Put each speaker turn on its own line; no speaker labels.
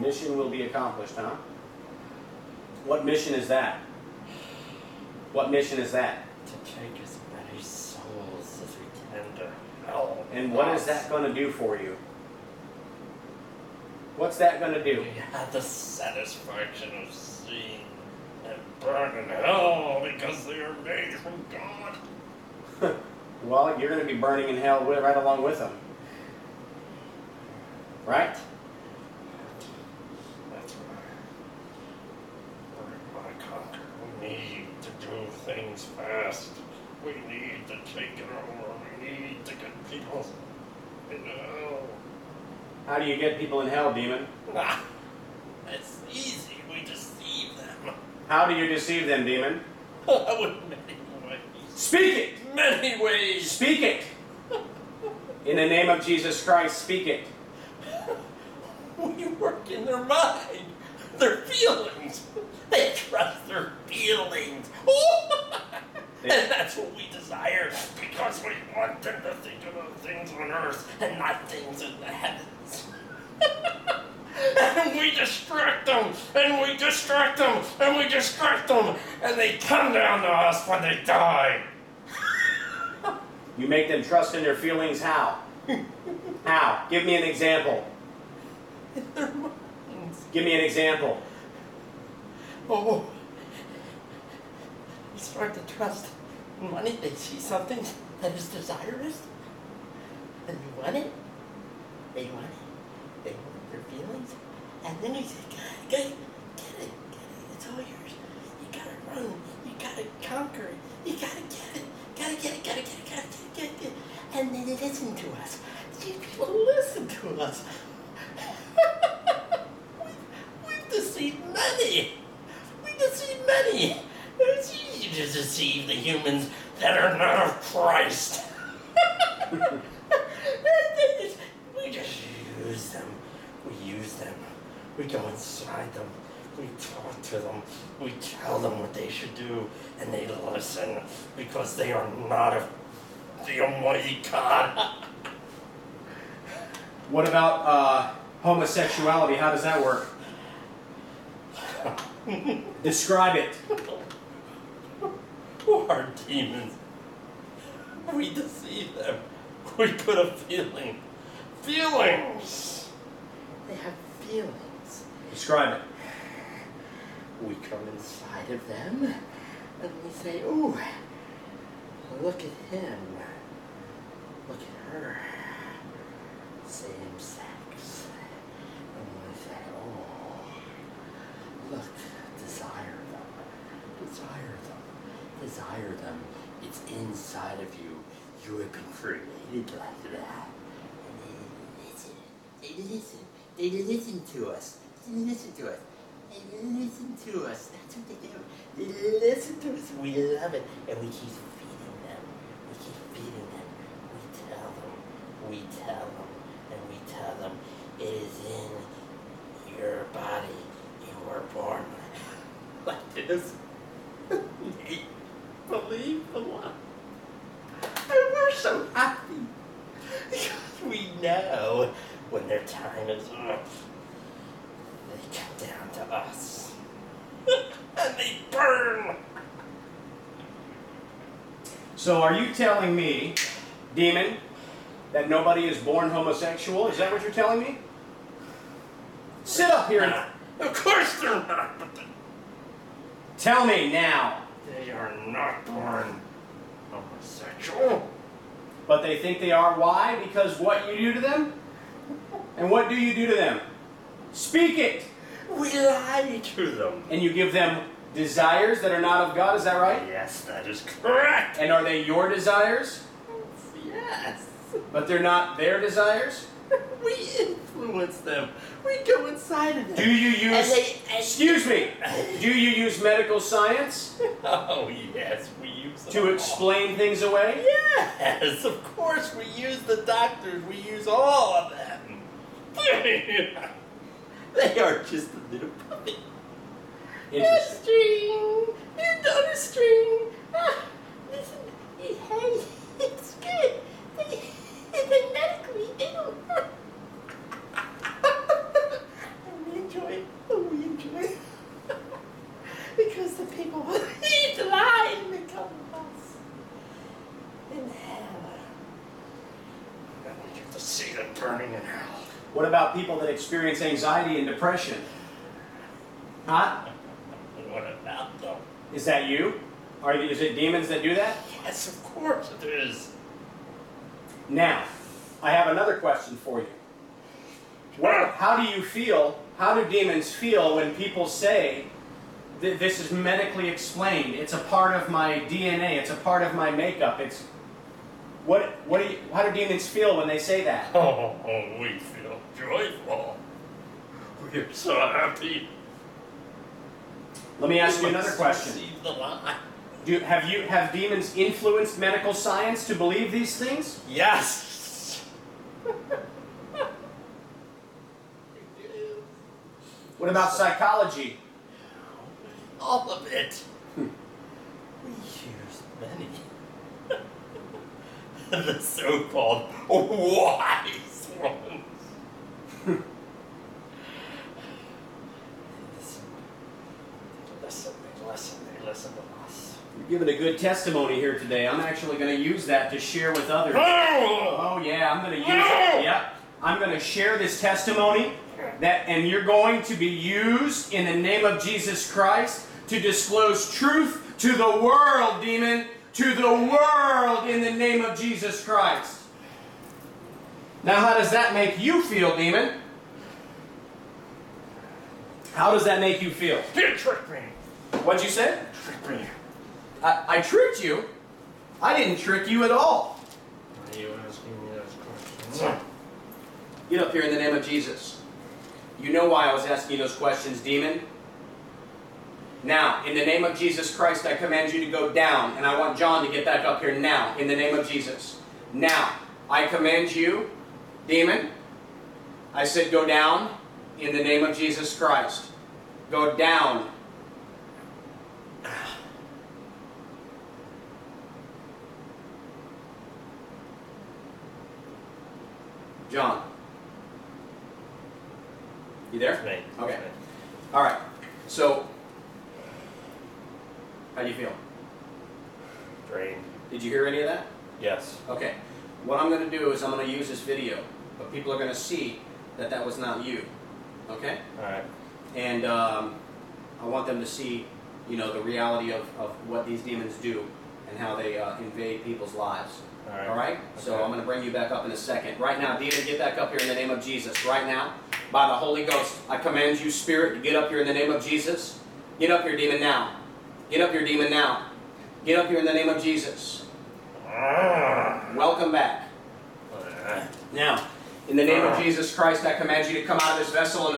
Mission will be accomplished, huh? What mission is that? What mission is that?
To take as many souls as we can to hell.
And what is that going to do for you? What's that going to do?
We have the satisfaction of seeing them burn in hell because they are made from God.
Well, you're going to be burning in hell right along with them. Right?
That's right. We're gonna conquer. We need to do things fast. We need to take it over. We need to get people. You know.
How do you get people in hell, demon?
Nah, it's easy. We deceive them.
How do you deceive them, demon?
With many ways.
Speak it!
Many ways.
Speak it! In the name of Jesus Christ, speak it.
We work in their mind, their feelings. They trust their feelings. and that's what we desire because we want them to think about things on earth and not things in the heavens. and we distract them, and we distract them, and we distract them, and they come down to us when they die.
You make them trust in their feelings. How? How? Give me an example.
In their minds.
Give me an example.
Oh, you start to trust money. They see something that is desirous, and you want it. They want it. They want their feelings, and then you say, "God, get it, get it. It's all yours. You gotta run. You gotta conquer it. You gotta get it. Gotta get it. Gotta get it. Gotta get it. Get it. Get it. And then they listen to us. These people listen to us. we've, we've deceived many. We deceive many. It's easy to deceive the humans that are not of Christ. We just use them. We use them. We go inside them. We talk to them. We tell them what they should do, and they listen because they are not of the Almighty God.
What about uh, homosexuality? How does that work? Describe it.
Who are demons? We deceive them. We put a feeling. Feelings! They have feelings.
Describe it.
We come inside of them and we say, Ooh, look at him. Look at her. Same sex. And we say, Oh, look, desire them. Desire them. Desire them. It's inside of you. You have been created like that. And they listen. They listen. They listen to us. They listen to us. They listen to us. That's what they do. They listen to us. We love it. And we keep feeding them. We keep feeding them. We tell them. We tell them. And we tell them it is in your body. You were born like this. Believe the lie. And we're so happy. Because we know when their time is up, they come down to us. and they burn.
So, are you telling me, demon, that nobody is born homosexual? Is that what you're telling me? Sit up here
Nah, of course they're not,
tell me now.
They are not born homosexual.
But they think they are. Why? Because what you do to them? And what do you do to them? Speak it!
We lie to them.
And you give them desires that are not of God, is that right?
Yes, that is correct.
And are they your desires?
Yes.
But they're not their desires?
We influence them. We go inside of them.
Do you use.
they,
Excuse me! Do you use medical science
Oh yes, we use them
to
all.
explain things away?
Yes, of course we use the doctors. We use all of them. they are just a little puppet. A string. A string. Ah, listen, hey, it's good. They, they medically ill. and then now.
What about people that experience anxiety and depression? Huh?
What about them?
Is that you? Are is it demons that do that?
Yes, of course it is.
Now, I have another question for you. What, how do you feel? How do demons feel when people say that this is medically explained? It's a part of my DNA. It's a part of my makeup. It's what? What do you? How do demons feel when they say that?
Oh, oh, we feel joyful. We're so happy.
Let me ask you another question. Do have you have demons influenced medical science to believe these things?
Yes.
What about psychology?
All of it.
Hmm.
we use many. the so-called wise ones. Listen, listen, they listen, they listen to us.
You're giving a good testimony here today. I'm actually going to use that to share with others.
Oh!
Oh yeah, I'm going to use it. Yep. I'm going to share this testimony that and you're going to be used in the name of Jesus Christ to disclose truth to the world, demon, to the world in the name of Jesus Christ. Now how does that make you feel, demon? How does that make you feel?
You tricked me.
What'd you say?
Tricked me.
I, I tricked you. I didn't trick you at all.
Why are you asking me those questions?
Get up here in the name of Jesus. You know why I was asking you those questions, demon. Now, in the name of Jesus Christ, I command you to go down, and I want John to get back up here now, in the name of Jesus. Now, I command you, demon. I said go down in the name of Jesus Christ. Go down. John. You there?
Me.
Okay.
Me.
All right. So, how do you feel?
Drained.
Did you hear any of that?
Yes.
Okay. What I'm going to do is I'm going to use this video, but people are going to see that that was not you. Okay?
Alright.
And um, I want them to see, you know, the reality of, of what these demons do and how they uh, invade people's lives.
Alright.
All right? So I'm going to bring you back up in a second. Right now, demon, get back up here in the name of Jesus. Right now, by the Holy Ghost, I command you, spirit, to get up here in the name of Jesus. Get up here, demon, now. Get up here, demon, now. Get up here in the name of Jesus. Welcome back. Now, in the name of uh-huh. Jesus Christ, I command you to come out of this vessel.